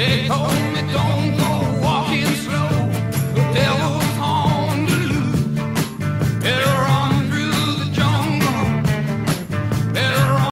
They told me don't go.